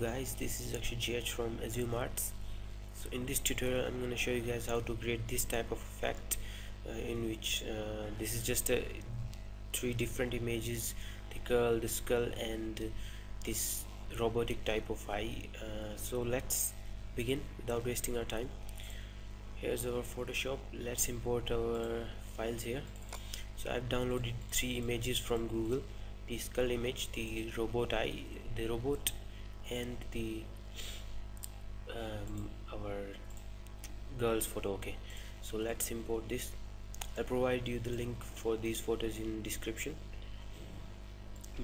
guys this is actually GH from Assume Arts. So in this tutorial I'm going to show you guys how to create this type of effect uh, in which uh, this is just three different images the girl the skull and this robotic type of eye. Uh, so let's begin without wasting our time. Here's our Photoshop. Let's import our files here. So I've downloaded three images from Google. The skull image the robot eye the robot and the um, our girl's photo okay? So let's import this. I'll provide you the link for these photos in description.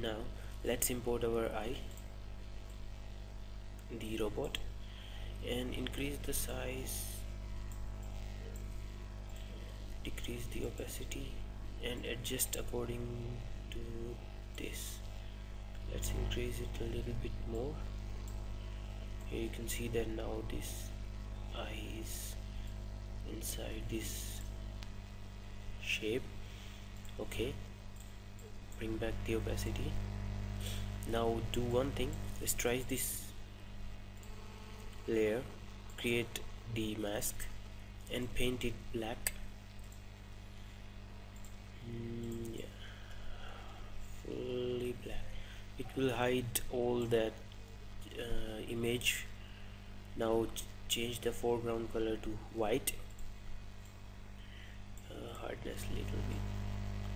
Now let's import our eye the robot and increase the size decrease the opacity and adjust according to this let's increase it a little bit more. Here you can see that now this eye is inside this shape. Okay. Bring back the opacity. Now do one thing. Let's try this layer. Create the mask and paint it black. Mm, yeah fully black it will hide all that uh, image. Now change the foreground color to white. Uh, hardness little bit.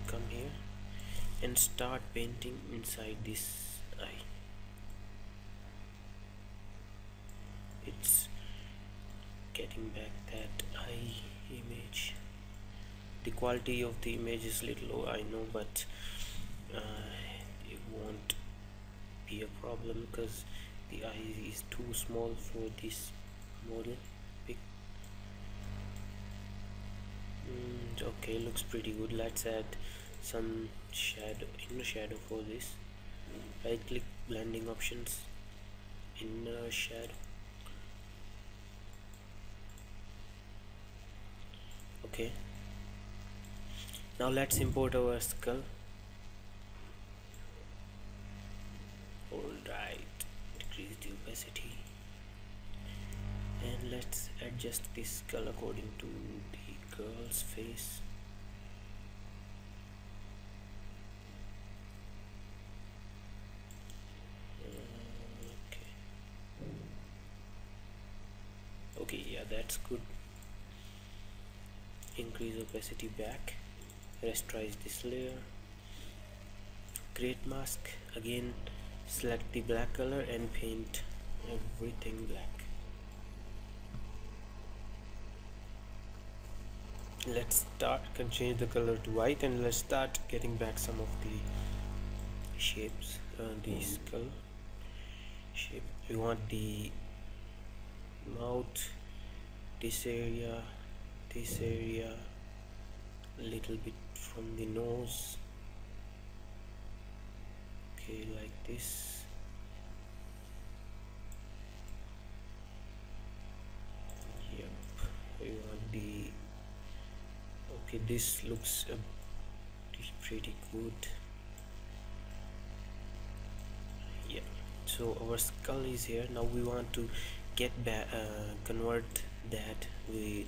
Come here. And start painting inside this eye. It's getting back that eye image. The quality of the image is little low I know but uh, be a problem because the eye is too small for this model. Mm, okay looks pretty good. Let's add some shadow inner shadow for this. Right click blending options inner shadow. Okay. Now let's import our skull alright decrease the opacity. And let's adjust this skull according to the girl's face. Okay. Okay yeah that's good. Increase opacity back. Rasterize this layer. Create mask. Again select the black color and paint everything black. Let's start can change the color to white and let's start getting back some of the shapes uh, the skull shape. We want the mouth this area this area a little bit from the nose okay like this. Yep we want the okay this looks uh, pretty good. Yeah so our skull is here. Now we want to get back uh, convert that. We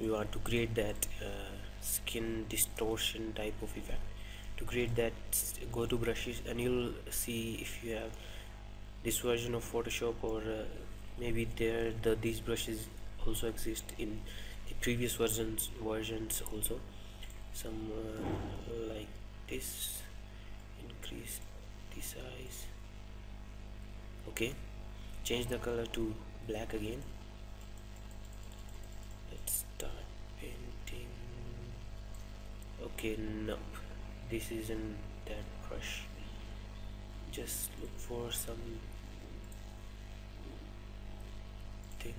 we want to create that uh, skin distortion type of effect to create that go to brushes and you'll see if you have this version of Photoshop or uh, maybe there the these brushes also exist in the previous versions versions also. Some uh, like this increase the size. Okay change the color to black again. Let's start painting. Okay no this isn't that brush just look for some thing.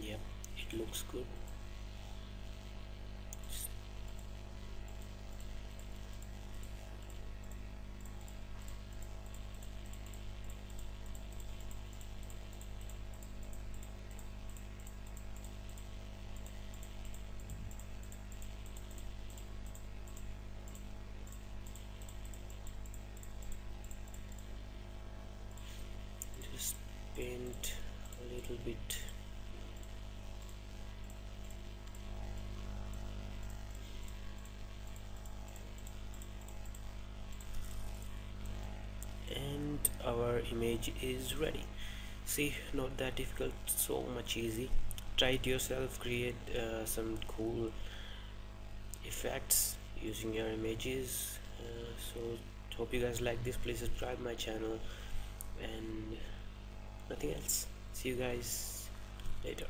Yep it looks good paint a little bit. And our image is ready. See not that difficult so much easy. Try it yourself create uh, some cool effects using your images. Uh, so hope you guys like this. Please subscribe my channel and nothing else. See you guys later